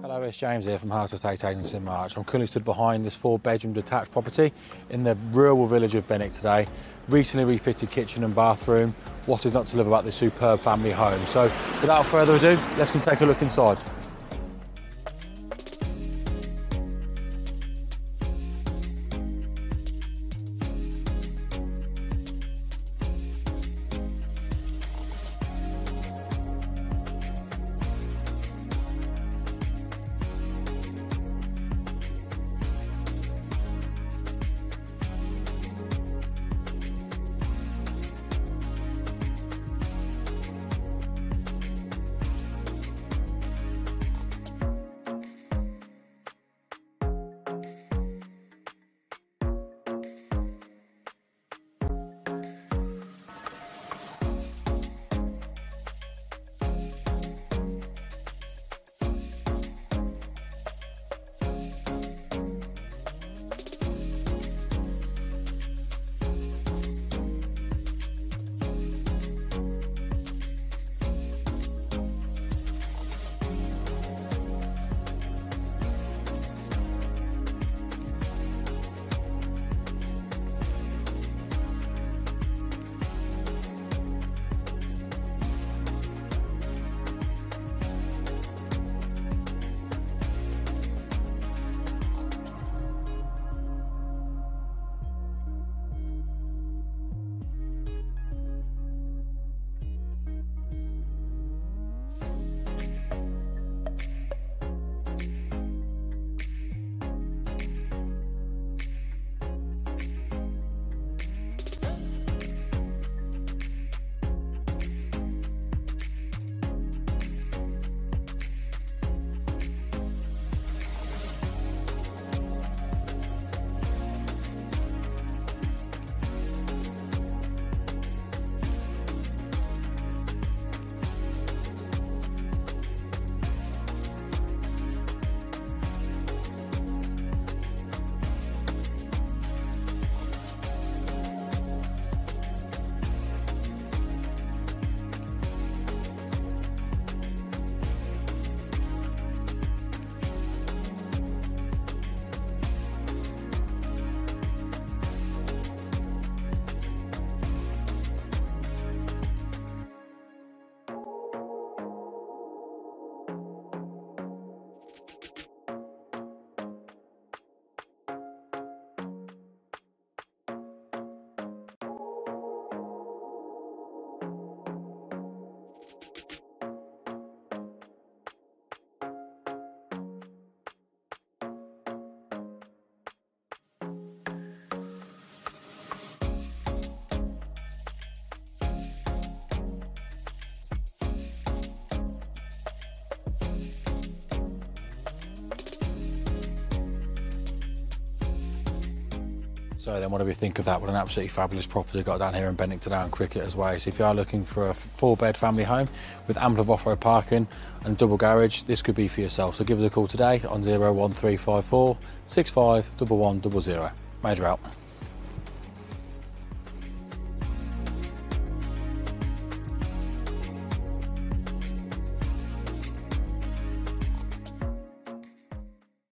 Hello, it's James here from haart Estate Agents in March. I'm currently stood behind this four bedroom detached property in the rural village of Benwick today. Recently refitted kitchen and bathroom. What is not to love about this superb family home? So without further ado, let's go take a look inside. Thank you. So then what do we think of that? What an absolutely fabulous property got down here in Bennington Down as well. So if you are looking for a four bed family home with ample off-road parking and double garage, this could be for yourself. So give us a call today on 01354 65 Major out.